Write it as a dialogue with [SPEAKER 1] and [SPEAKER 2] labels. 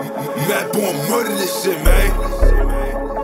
[SPEAKER 1] Mad boy, murder this shit, man.